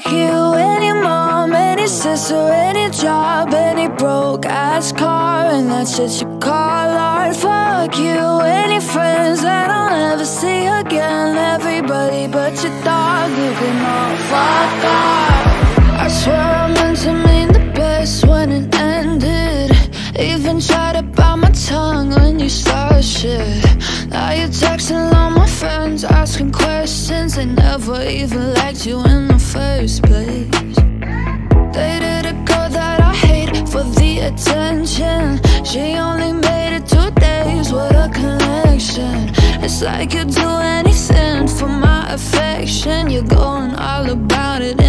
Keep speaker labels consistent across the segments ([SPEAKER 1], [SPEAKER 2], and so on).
[SPEAKER 1] Fuck you and your mom and your sister and your job and your broke ass car and that shit you call art. Fuck you and your friends that I'll never see again. Everybody but your dog, you can all fuck off. I swear I meant to mean the best when it ended. Even tried to bite my tongue when you started shit. Now you're texting all my friends, asking questions. They never even liked you in first place. Dated a girl that I hate for the attention. She only made it two days with a connection. It's like you'd do anything for my affection. You're going all about it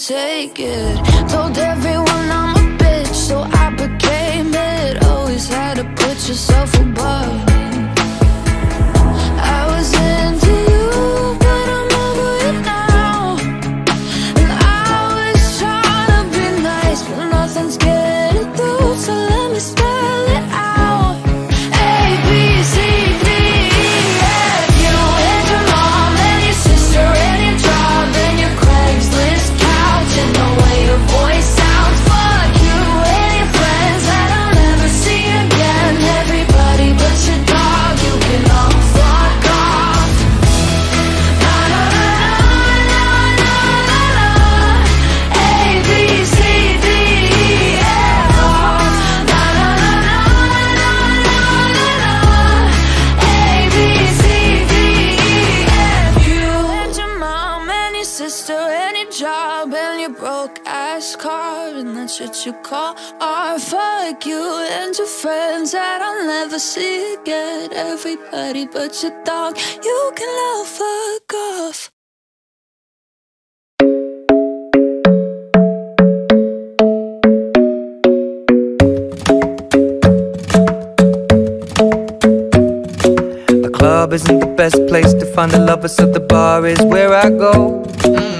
[SPEAKER 1] take it. Told everyone I'm a bitch, so I became it. Always had to put yourself that you call art. Fuck you and your friends that I'll never see again. Everybody but your dog, you can all fuck off.
[SPEAKER 2] The club isn't the best place to find the lovers, so the bar is where I go. And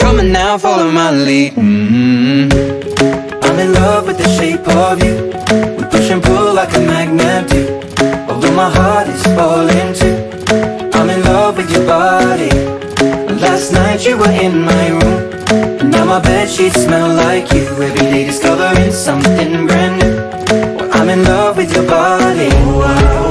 [SPEAKER 2] now, follow my lead. hmm I'm in love with the shape of you. We push and pull like a magnet do. Although my heart is falling too. I'm in love with your body. Last night you were in my room. And now my bed sheets smell like you. Every day discovering something brand new. Well, I'm in love with your body. I'm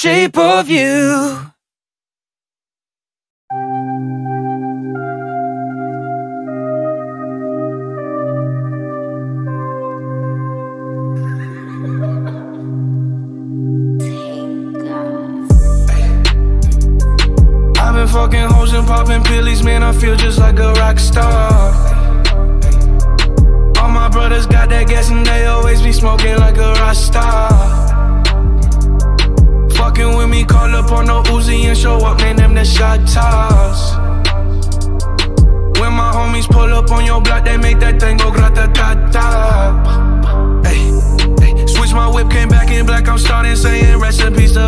[SPEAKER 2] shape of you
[SPEAKER 3] I've been fucking hoes and popping pillies, man. I feel just like a rock star. All my brothers got that gas and they always be smoking like a rock star. Fucking with me, call up on no Uzi and show up, man. Them the shot toss. When my homies pull up on your block, they make that thing go grata ta ta. Hey, hey. Switch my whip, came back in black. I'm starting saying recipes to.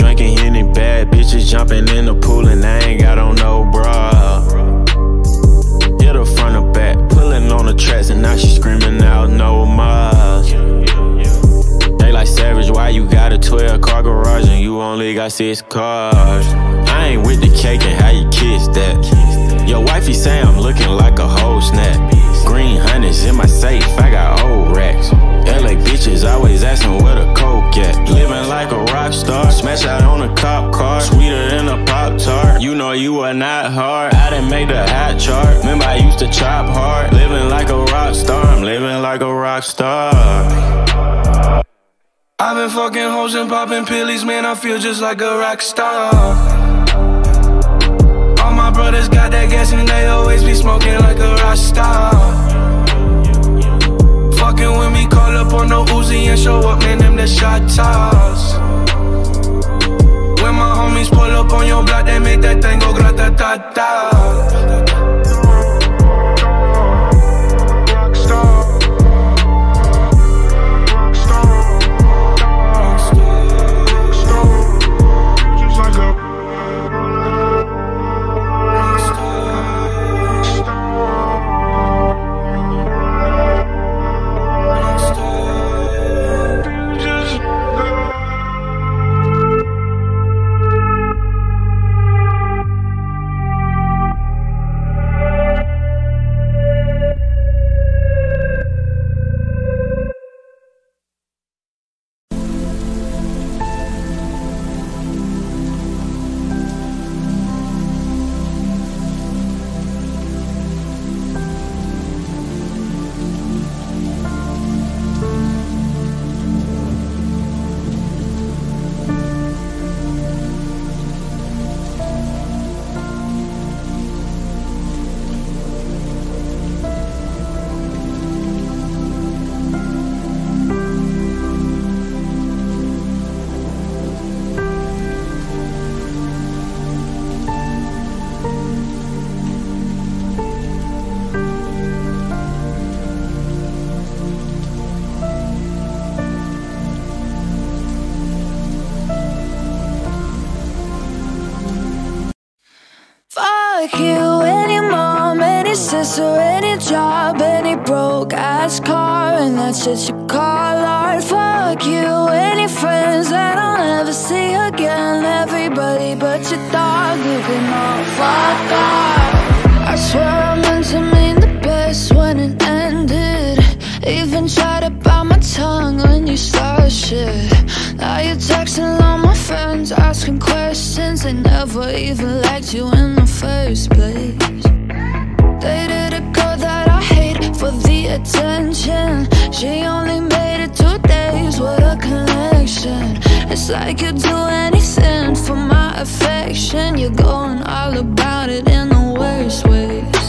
[SPEAKER 4] Drinking any bad bitches, jumping in the pool, and I ain't got on no bra. Hit her front or back, pulling on the tracks, and now she screaming out no more. They like savage, why you got a 12 car garage and you only got six cars? I ain't with the cake and how you not hard. I didn't make the hot chart. Remember I used to chop hard. Living like a rock star, I'm living like a rock star.
[SPEAKER 3] I've been fucking hoes and popping pillies, man. I feel just like a rock star. All my brothers got that gas and they always be smoking like a rock star. Fucking with me, call up on no Uzi and show up, man. Them the shot toss. mis polos, coño, black, de te tengo grata, ta.
[SPEAKER 1] Sister, any job, any broke ass car, and that's just your call art. Fuck you, any friends that I'll never see again. Everybody but your dog, you can all fuck off. I swear I meant to mean the best when it ended. Even tried to bite my tongue when you started shit. Now you're texting all my friends, asking questions. They never even liked you in the first place. Dated a girl that I hate for the attention. She only made it two days with a connection. It's like you'd do anything for my affection. You're going all about it in the worst way.